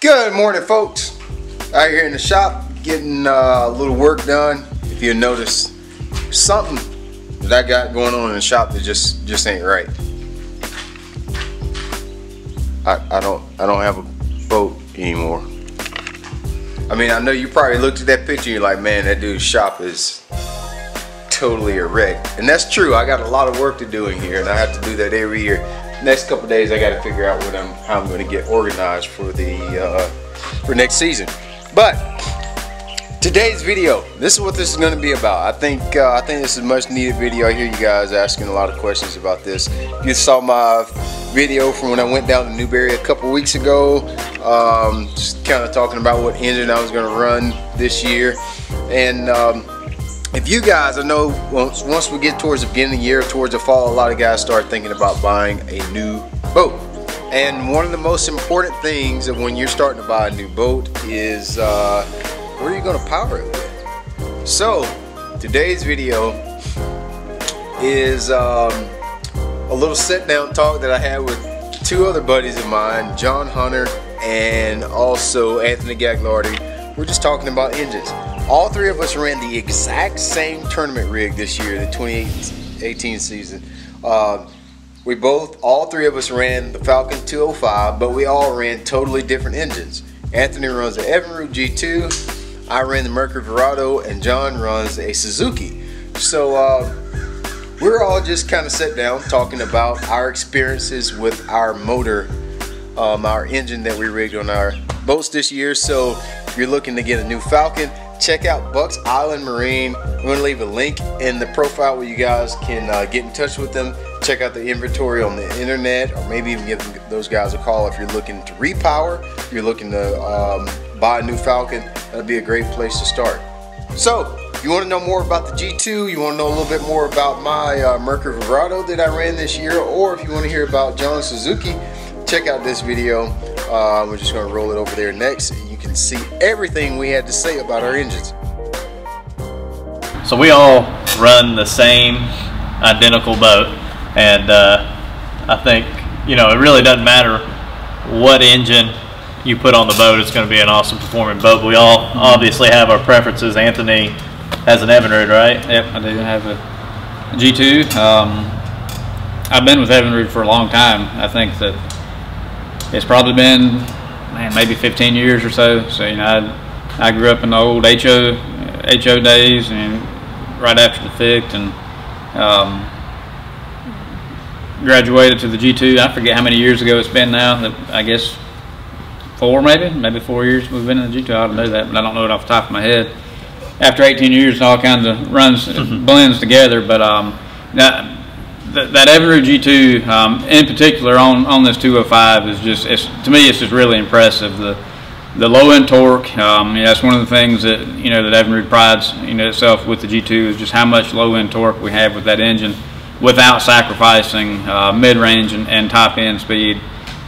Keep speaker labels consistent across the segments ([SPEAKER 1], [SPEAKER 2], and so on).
[SPEAKER 1] Good morning, folks. Out here in the shop, getting uh, a little work done. If you notice something that I got going on in the shop that just just ain't right. I, I don't I don't have a boat anymore. I mean, I know you probably looked at that picture and you're like, man, that dude's shop is totally a wreck. And that's true. I got a lot of work to do in here and I have to do that every year next couple days I got to figure out what I'm how I'm going to get organized for the uh, for next season. But today's video, this is what this is going to be about. I think uh, I think this is a much needed video. I hear you guys asking a lot of questions about this. If You saw my video from when I went down to Newberry a couple weeks ago, um, just kind of talking about what engine I was going to run this year, and. Um, if you guys, I know once, once we get towards the beginning of the year, towards the fall, a lot of guys start thinking about buying a new boat. And one of the most important things of when you're starting to buy a new boat is uh, where are you going to power it with? So today's video is um, a little sit down talk that I had with two other buddies of mine, John Hunter and also Anthony Gagliardi. We're just talking about engines. All three of us ran the exact same tournament rig this year, the 2018 season. Uh, we both, all three of us ran the Falcon 205, but we all ran totally different engines. Anthony runs the Evinrude G2, I ran the Mercury Verado, and John runs a Suzuki. So uh, we're all just kind of sat down talking about our experiences with our motor, um, our engine that we rigged on our boats this year. So if you're looking to get a new Falcon, check out Bucks Island Marine. I'm going to leave a link in the profile where you guys can uh, get in touch with them. Check out the inventory on the internet, or maybe even give those guys a call if you're looking to repower, if you're looking to um, buy a new Falcon. That'd be a great place to start. So, you want to know more about the G2, you want to know a little bit more about my uh, Mercury Verado that I ran this year, or if you want to hear about John Suzuki, check out this video. Uh, we're just going to roll it over there next can see everything we had to say about our engines.
[SPEAKER 2] So we all run the same identical boat and uh, I think you know it really doesn't matter what engine you put on the boat it's going to be an awesome performing boat. We all obviously have our preferences. Anthony has an Evinrude right?
[SPEAKER 3] Yep I do. Have a G2 um, I've been with Evinrude for a long time. I think that it's probably been man, maybe 15 years or so. So, you know, I, I grew up in the old HO, HO days and right after the FICHT and um, graduated to the G2. I forget how many years ago it's been now. I guess four maybe, maybe four years we've been in the G2. I don't know that, but I don't know it off the top of my head. After 18 years, all kinds of runs, blends together. But um, that, that, that Evinrude G2 um, in particular on, on this 205 is just to me it's just really impressive. The the low end torque um, know, that's one of the things that you know that Evinrude prides you know itself with the G2 is just how much low end torque we have with that engine without sacrificing uh, mid range and, and, top end speed.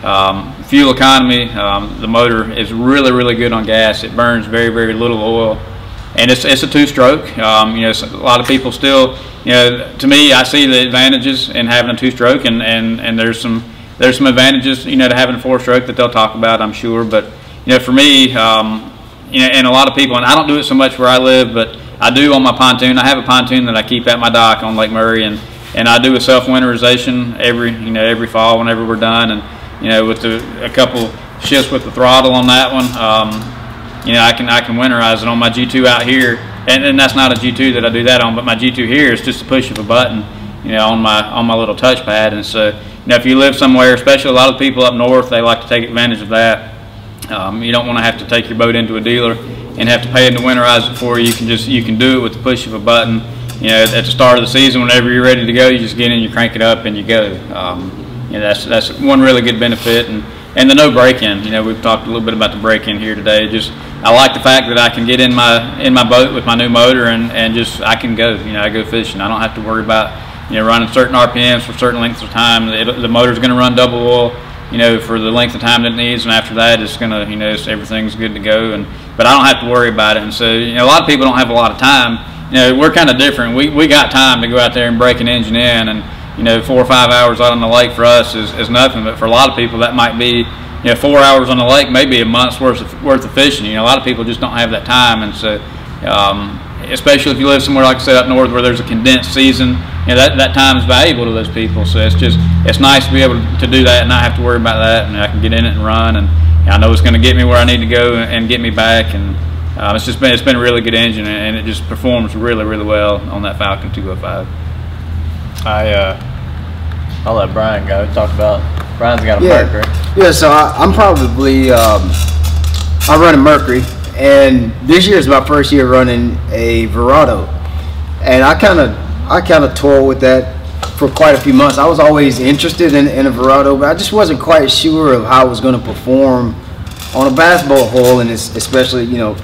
[SPEAKER 3] Um, fuel economy um, the motor is really really good on gas. It burns very very little oil and it's, it's a two stroke um, you know a lot of people still you know, to me, I see the advantages in having a two-stroke, and, and, and there's some there's some advantages, you know, to having a four-stroke that they'll talk about, I'm sure. But you know, for me, um, you know, and a lot of people, and I don't do it so much where I live, but I do on my pontoon. I have a pontoon that I keep at my dock on Lake Murray, and and I do a self-winterization every you know every fall whenever we're done, and you know, with the, a couple shifts with the throttle on that one, um, you know, I can I can winterize it on my G2 out here and, and that's not a G2 that I do that on, but my G2 here is just a push of a button, you know, on my on my little touchpad. And so, you know, if you live somewhere, especially a lot of people up north, they like to take advantage of that. Um, you don't want to have to take your boat into a dealer and have to pay them to winterize it for you. You can just you can do it with the push of a button. You know, at the start of the season, whenever you're ready to go, you just get in, you crank it up, and you go. Um, you know, that's that's one really good benefit, and and the no break-in. You know, we've talked a little bit about the break-in here today. Just I like the fact that I can get in my in my boat with my new motor and, and just I can go. You know, I go fishing. I don't have to worry about you know running certain RPMs for certain lengths of time. It, the motor's going to run double oil. You know, for the length of time that it needs, and after that, it's gonna, you know, everything's good to go. And but I don't have to worry about it. And so, you know, a lot of people don't have a lot of time. You know, we're kind of different. We we got time to go out there and break an engine in, and you know, four or five hours out on the lake for us is, is nothing. But for a lot of people, that might be you know, four hours on the lake, maybe a month's worth of, worth of fishing. You know, a lot of people just don't have that time, and so, um, especially if you live somewhere like I said up north where there's a condensed season, you know, that, that time is valuable to those people. So it's just it's nice to be able to do that and not have to worry about that, and I can get in it and run, and I know it's going to get me where I need to go and get me back, and uh, it's just been it's been a really good engine, and it just performs really really well on that Falcon 205.
[SPEAKER 2] I uh, I'll let Brian go. Talk about Brian's got a
[SPEAKER 1] Yeah.
[SPEAKER 2] Mercury.
[SPEAKER 1] Yeah, so I, I'm probably um, I run a Mercury, and this year is my first year running a Verado, and I kind of I kind of toiled with that for quite a few months. I was always interested in, in a Verado, but I just wasn't quite sure of how it was going to perform on a bass boat hull, and it's, especially you know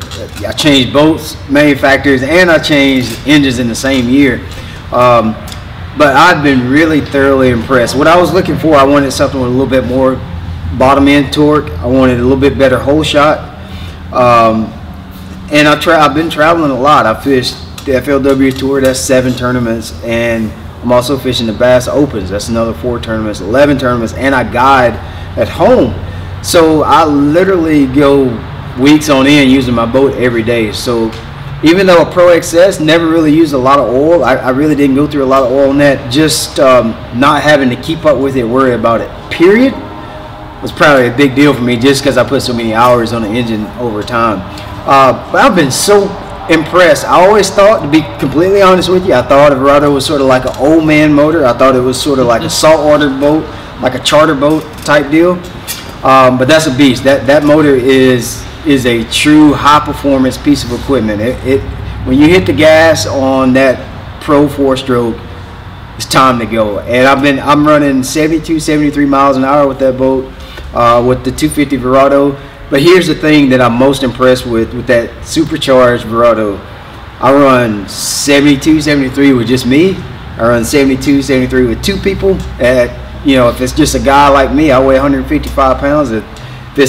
[SPEAKER 1] I changed boats manufacturers and I changed engines in the same year. Um, but I've been really thoroughly impressed. What I was looking for, I wanted something with a little bit more bottom end torque. I wanted a little bit better hole shot. Um, and I try, I've been traveling a lot. I fished the FLW Tour, that's seven tournaments, and I'm also fishing the Bass Opens, that's another four tournaments, 11 tournaments, and I guide at home. So I literally go weeks on end using my boat every day. So even though a Pro XS never really used a lot of oil, I, I really didn't go through a lot of oil in that. Just um, not having to keep up with it, worry about it, period, was probably a big deal for me just because I put so many hours on the engine over time. Uh, but I've been so impressed. I always thought, to be completely honest with you, I thought Verado was sort of like an old man motor. I thought it was sort of like a saltwater boat, like a charter boat type deal. Um, but that's a beast. That that motor is is a true high performance piece of equipment. It, it when you hit the gas on that Pro four stroke, it's time to go. And I've been I'm running 72, 73 miles an hour with that boat uh, with the 250 Verado. But here's the thing that I'm most impressed with with that supercharged Verado. I run 72, 73 with just me. I run 72, 73 with two people. At you know, if it's just a guy like me, I weigh 155 pounds. If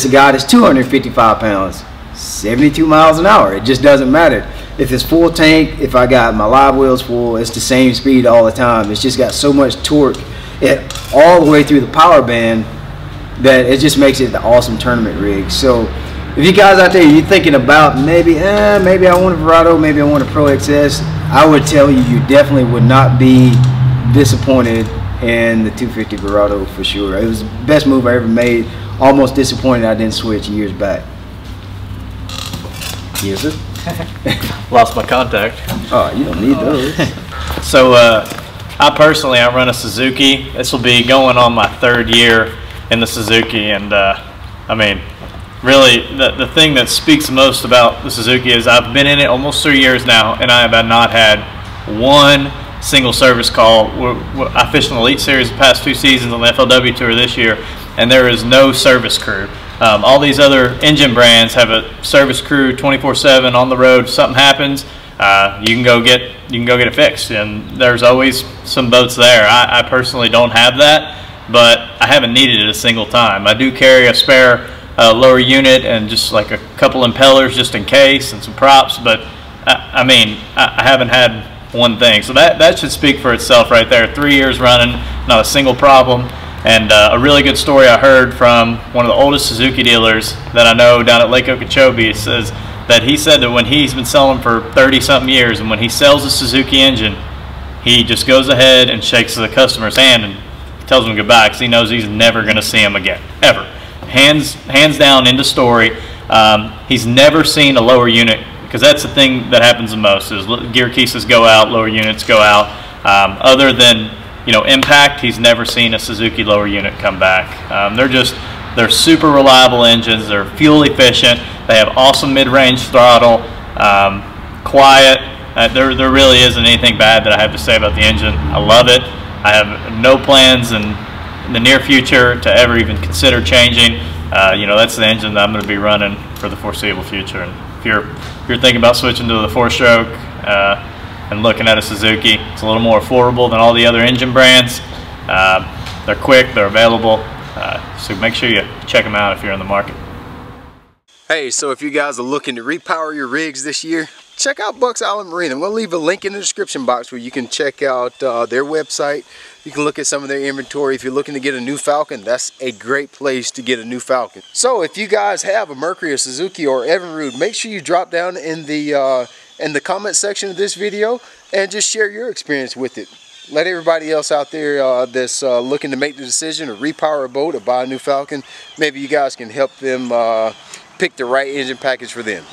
[SPEAKER 1] a guy that's 255 pounds, 72 miles an hour. It just doesn't matter. If it's full tank, if I got my livewells full, it's the same speed all the time. It's just got so much torque it all the way through the power band that it just makes it the awesome tournament rig. So if you guys out there you're thinking about maybe eh, maybe I want a Verado, maybe I want a Pro XS, I would tell you you definitely would not be disappointed in the 250 Verado for sure. It was the best move I ever made. Almost disappointed I didn't switch years back. Yes, sir.
[SPEAKER 2] Lost my contact.
[SPEAKER 1] Oh, you don't need those.
[SPEAKER 2] So uh, I personally, I run a Suzuki. This will be going on my third year in the Suzuki, and uh, I mean, really, the the thing that speaks most about the Suzuki is I've been in it almost three years now, and I have not had one single service call. We're, we're, I fished in the Elite Series the past two seasons on the FLW Tour this year, and there is no service crew. Um, all these other engine brands have a service crew 24/7 on the road. If something happens, uh, you can go get you can go get it fixed, and there's always some boats there. I, I personally don't have that, but I haven't needed it a single time. I do carry a spare uh, lower unit and just like a couple impellers just in case, and some props. But I, I mean, I, I haven't had one thing, so that that should speak for itself right there. Three years running, not a single problem. And uh, a really good story I heard from one of the oldest Suzuki dealers that I know down at Lake Okeechobee says that he said that when he's been selling for 30 something years and when he sells a Suzuki engine, he just goes ahead and shakes the customer's hand and tells him goodbye because he knows he's never going to see him again, ever. Hands, hands down, into story. Um, he's never seen a lower unit because that's the thing that happens the most is gear cases go out, lower units go out. Um, other than you know, impact, he's never seen a Suzuki lower unit come back. Um, they're just, they're super reliable engines. They're fuel efficient. They have awesome mid-range throttle, um, quiet. Uh, there, there really isn't anything bad that I have to say about the engine. I love it. I have no plans in, the near future to ever even consider changing. Uh, you know, that's the engine that I'm going to be running for the foreseeable future. And if you're, if you're thinking about switching to the four-stroke, uh, and looking at a Suzuki. It's a little more affordable than all the other engine brands. Uh, they're quick, they're available, uh, so make sure you check them out if you're in the market.
[SPEAKER 1] Hey, so if you guys are looking to repower your rigs this year, check out Bucks Island Marine. I'm going to leave a link in the description box where you can check out uh, their website. You can look at some of their inventory. If you're looking to get a new Falcon, that's a great place to get a new Falcon. So if you guys have a Mercury or Suzuki or Evinrude, make sure you drop down in the uh, in the comment section of this video and just share your experience with it. Let everybody else out there uh, that's uh, looking to make the decision to repower a boat or buy a new Falcon, maybe you guys can help them uh, pick the right engine package for them.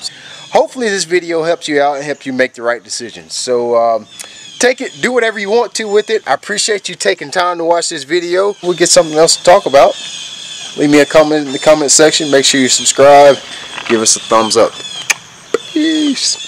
[SPEAKER 1] Hopefully this video helps you out and helps you make the right decisions. So um, take it, do whatever you want to with it. I appreciate you taking time to watch this video. We'll get something else to talk about. Leave me a comment in the comment section. Make sure you subscribe. Give us a thumbs up. Peace.